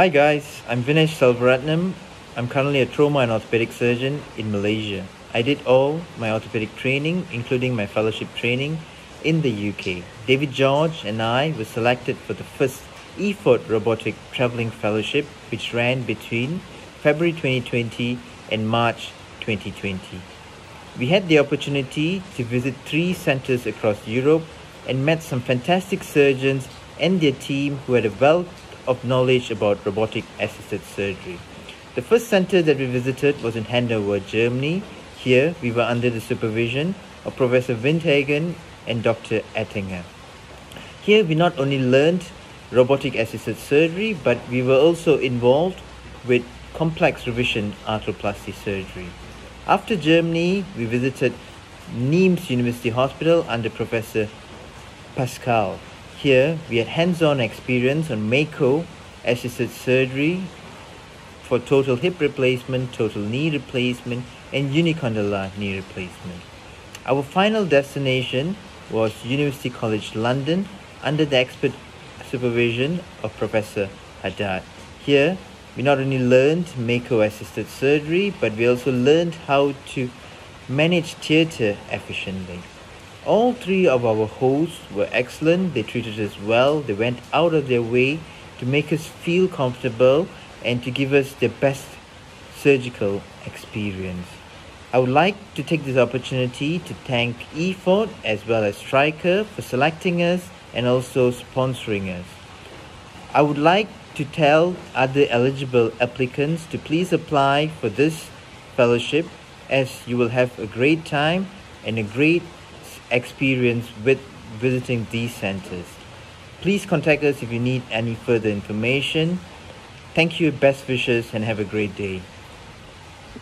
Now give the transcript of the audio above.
Hi guys, I'm Veenesh Selvaratnam. I'm currently a trauma and orthopedic surgeon in Malaysia. I did all my orthopedic training, including my fellowship training, in the UK. David George and I were selected for the first EFORT Robotic Travelling Fellowship, which ran between February 2020 and March 2020. We had the opportunity to visit three centers across Europe and met some fantastic surgeons and their team who had a of knowledge about robotic assisted surgery. The first center that we visited was in Hanover, Germany. Here we were under the supervision of Professor Windhagen and Dr. Ettinger. Here we not only learned robotic assisted surgery, but we were also involved with complex revision arthroplasty surgery. After Germany, we visited Nimes University Hospital under Professor Pascal. Here, we had hands-on experience on Mako assisted surgery for total hip replacement, total knee replacement, and unicondylar knee replacement. Our final destination was University College London under the expert supervision of Professor Haddad. Here, we not only learned Mako assisted surgery, but we also learned how to manage theatre efficiently. All three of our hosts were excellent, they treated us well, they went out of their way to make us feel comfortable and to give us the best surgical experience. I would like to take this opportunity to thank EFORT as well as Stryker for selecting us and also sponsoring us. I would like to tell other eligible applicants to please apply for this fellowship as you will have a great time and a great experience with visiting these centers. Please contact us if you need any further information. Thank you, best wishes, and have a great day.